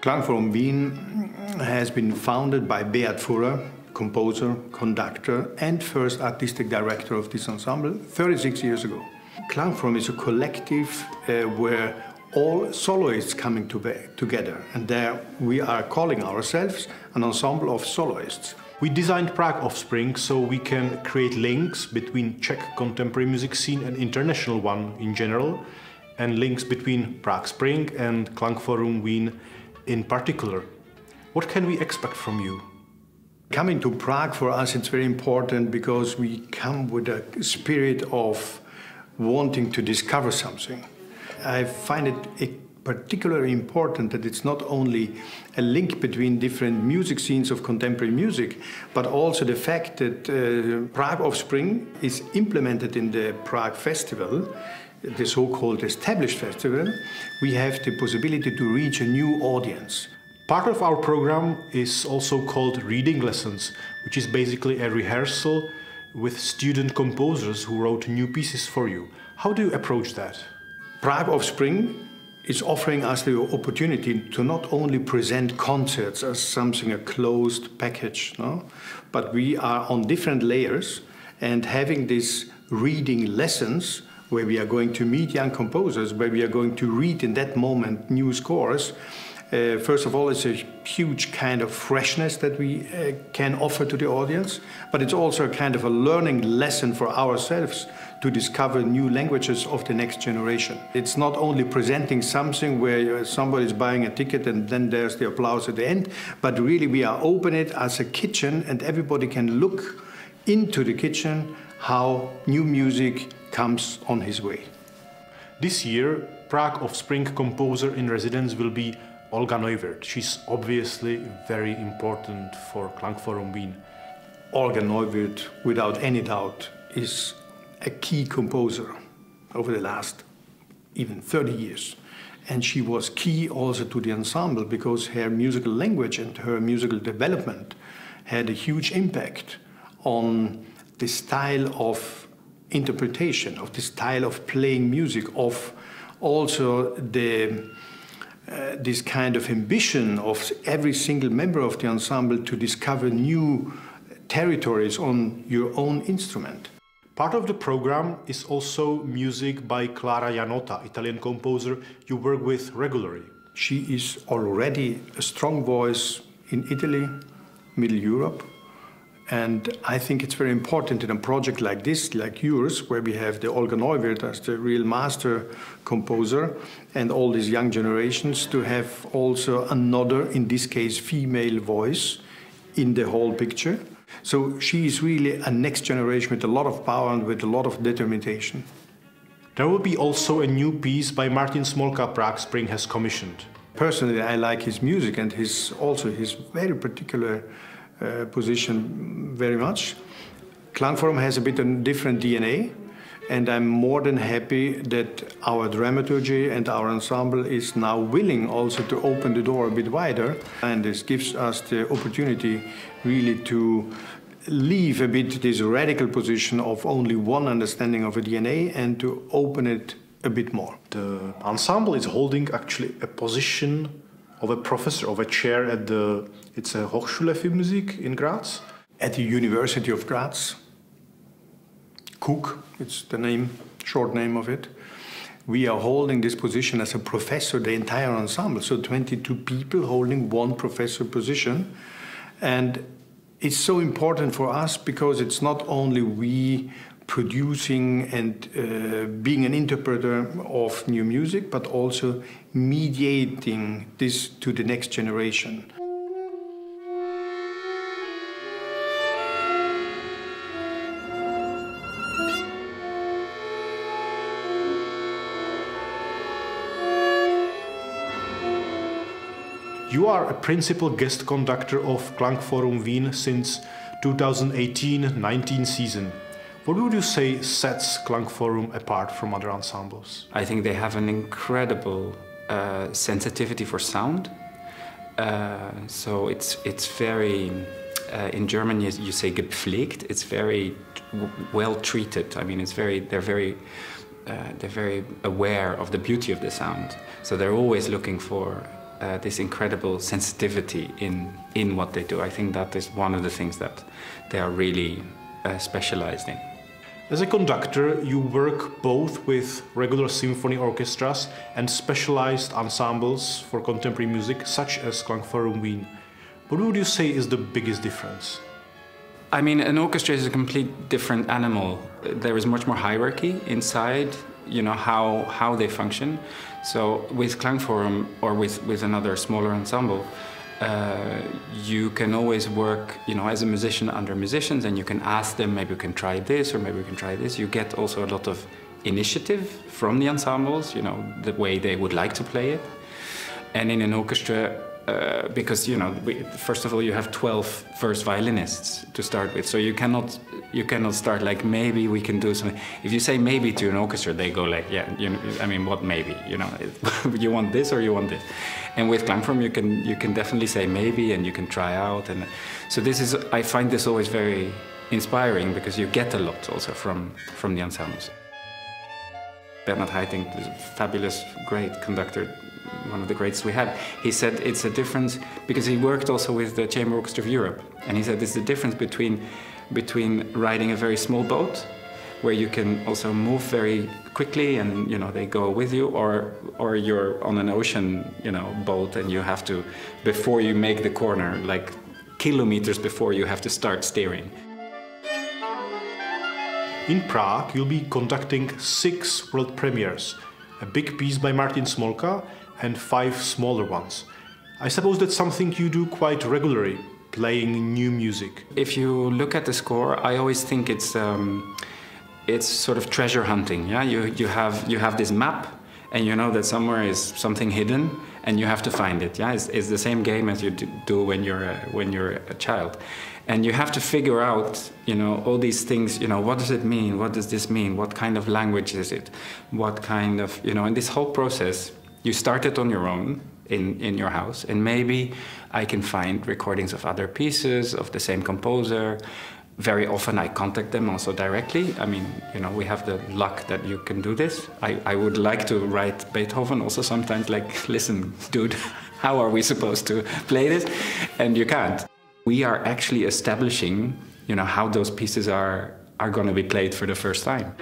Klangforum Wien has been founded by Beat Furrer, composer, conductor, and first artistic director of this ensemble 36 years ago. Klangforum is a collective uh, where all soloists coming to together, and there we are calling ourselves an ensemble of soloists. We designed Prague Offspring so we can create links between Czech contemporary music scene and international one in general, and links between Prague Spring and Klangforum Wien in particular. What can we expect from you? Coming to Prague for us, it's very important because we come with a spirit of wanting to discover something. I find it particularly important that it's not only a link between different music scenes of contemporary music, but also the fact that uh, Prague Offspring is implemented in the Prague Festival the so-called established festival, we have the possibility to reach a new audience. Part of our program is also called reading lessons, which is basically a rehearsal with student composers who wrote new pieces for you. How do you approach that? Prague Offspring is offering us the opportunity to not only present concerts as something a closed package, no? but we are on different layers and having these reading lessons where we are going to meet young composers, where we are going to read in that moment new scores. Uh, first of all, it's a huge kind of freshness that we uh, can offer to the audience, but it's also a kind of a learning lesson for ourselves to discover new languages of the next generation. It's not only presenting something where uh, somebody is buying a ticket and then there's the applause at the end, but really we are open it as a kitchen and everybody can look into the kitchen how new music comes on his way. This year, Prague Offspring composer in residence will be Olga Neuwirth. She's obviously very important for Klangforum Wien. Olga Neuwirth, without any doubt, is a key composer over the last even 30 years. And she was key also to the ensemble because her musical language and her musical development had a huge impact on the style of interpretation, of the style of playing music, of also the uh, this kind of ambition of every single member of the ensemble to discover new territories on your own instrument. Part of the program is also music by Clara Iannotta, Italian composer you work with regularly. She is already a strong voice in Italy, Middle Europe, and I think it's very important in a project like this, like yours, where we have the Olga Neuwirth as the real master composer and all these young generations to have also another, in this case, female voice in the whole picture. So she is really a next generation with a lot of power and with a lot of determination. There will be also a new piece by Martin Smolka Prague Spring has commissioned. Personally, I like his music and his also his very particular uh, position very much. Klangforum has a bit of different DNA, and I'm more than happy that our dramaturgy and our ensemble is now willing also to open the door a bit wider, and this gives us the opportunity really to leave a bit this radical position of only one understanding of a DNA and to open it a bit more. The ensemble is holding actually a position of a professor of a chair at the it's a Hochschule für Musik in Graz. At the University of Graz, KUK, it's the name, short name of it. We are holding this position as a professor, the entire ensemble, so 22 people holding one professor position. And it's so important for us because it's not only we producing and uh, being an interpreter of new music, but also mediating this to the next generation. You are a principal guest conductor of Klangforum Wien since 2018-19 season. What would you say sets Klangforum apart from other ensembles? I think they have an incredible uh, sensitivity for sound. Uh, so it's it's very uh, in German you, you, say gepflegt. It's very well treated. I mean, it's very they're very uh, they're very aware of the beauty of the sound. So they're always looking for uh, this incredible sensitivity in in what they do. I think that is one of the things that they are really uh, specialized in. As a conductor, you work both with regular symphony orchestras and specialized ensembles for contemporary music, such as Klangforum Wien. What would you say is the biggest difference? I mean, an orchestra is a complete different animal. There is much more hierarchy inside, you know, how, how they function. So with Klangforum or with, with another smaller ensemble, uh, you can always work, you know, as a musician under musicians, and you can ask them, maybe we can try this, or maybe we can try this. You get also a lot of initiative from the ensembles, you know, the way they would like to play it. And in an orchestra, uh, because you know, we, first of all, you have 12 first violinists to start with, so you cannot you cannot start like maybe we can do something. If you say maybe to an orchestra, they go like, yeah, you know, I mean, what maybe? You know, you want this or you want this. And with Klangforum, you can you can definitely say maybe, and you can try out. And so this is, I find this always very inspiring because you get a lot also from from the ensembles. Bernard Haitink, a fabulous, great conductor, one of the greatest we had, he said it's a difference because he worked also with the Chamber Orchestra of Europe, and he said it's the difference between between riding a very small boat where you can also move very quickly and you know they go with you or or you're on an ocean you know boat and you have to before you make the corner like kilometers before you have to start steering. In prague you'll be conducting six world premieres. A big piece by martin smolka and five smaller ones i suppose that's something you do quite regularly playing new music if you look at the score i always think it's um, it's sort of treasure hunting. Yeah, you you have you have this map, and you know that somewhere is something hidden, and you have to find it. Yeah, it's, it's the same game as you do when you're a, when you're a child, and you have to figure out you know all these things. You know what does it mean? What does this mean? What kind of language is it? What kind of you know? And this whole process, you start it on your own in, in your house. And maybe I can find recordings of other pieces of the same composer, very often I contact them also directly. I mean, you know, we have the luck that you can do this. I, I would like to write Beethoven also sometimes like, listen, dude, how are we supposed to play this? And you can't. We are actually establishing, you know, how those pieces are, are going to be played for the first time.